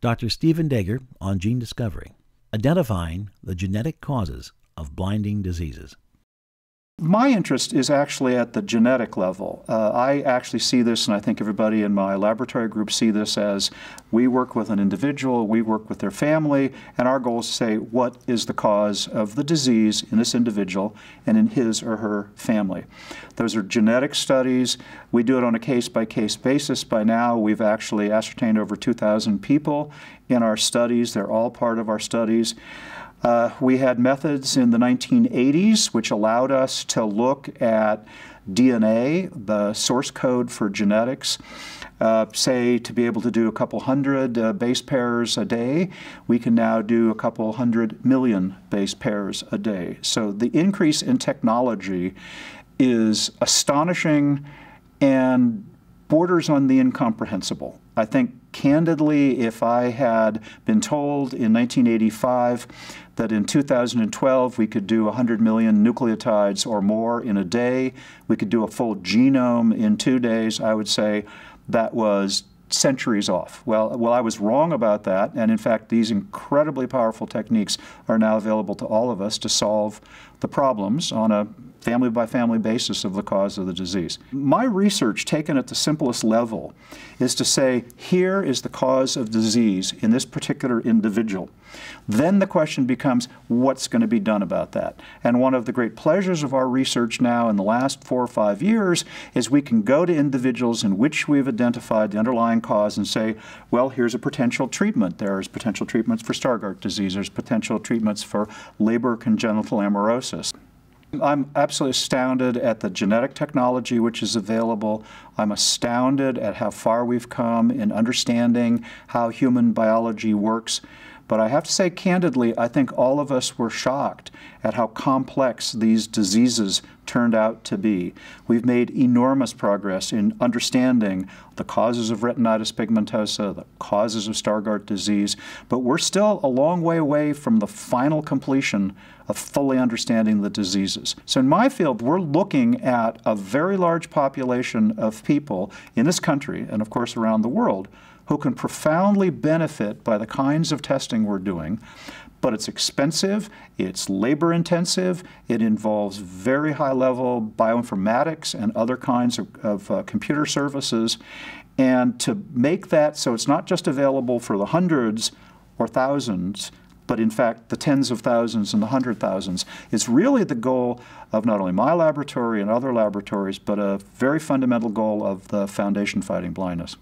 Dr. Stephen Daiger on gene discovery, identifying the genetic causes of blinding diseases. My interest is actually at the genetic level. Uh, I actually see this, and I think everybody in my laboratory group see this as we work with an individual, we work with their family, and our goal is to say what is the cause of the disease in this individual and in his or her family. Those are genetic studies. We do it on a case-by-case -case basis. By now, we've actually ascertained over 2,000 people in our studies. They're all part of our studies. Uh, we had methods in the 1980s which allowed us to look at DNA, the source code for genetics. Uh, say to be able to do a couple hundred uh, base pairs a day, we can now do a couple hundred million base pairs a day. So the increase in technology is astonishing and borders on the incomprehensible. I think candidly, if I had been told in 1985 that in 2012 we could do 100 million nucleotides or more in a day, we could do a full genome in two days, I would say that was centuries off. Well, well, I was wrong about that, and in fact, these incredibly powerful techniques are now available to all of us to solve the problems on a family by family basis of the cause of the disease. My research, taken at the simplest level, is to say here is the cause of disease in this particular individual. Then the question becomes what's going to be done about that? And one of the great pleasures of our research now in the last four or five years is we can go to individuals in which we've identified the underlying cause and say, well, here's a potential treatment. There's potential treatments for Stargardt disease. There's potential treatments for Leber congenital amaurosis. I'm absolutely astounded at the genetic technology which is available. I'm astounded at how far we've come in understanding how human biology works. But I have to say candidly, I think all of us were shocked at how complex these diseases turned out to be. We've made enormous progress in understanding the causes of retinitis pigmentosa, the causes of Stargardt disease, but we're still a long way away from the final completion of fully understanding the diseases. So in my field, we're looking at a very large population of people in this country, and of course around the world, who can profoundly benefit by the kinds of testing we're doing, but it's expensive, it's labor intensive, it involves very high level bioinformatics and other kinds of, of uh, computer services. And to make that so it's not just available for the hundreds or thousands, but in fact the tens of thousands and the hundred thousands is really the goal of not only my laboratory and other laboratories, but a very fundamental goal of the Foundation Fighting Blindness.